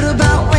good about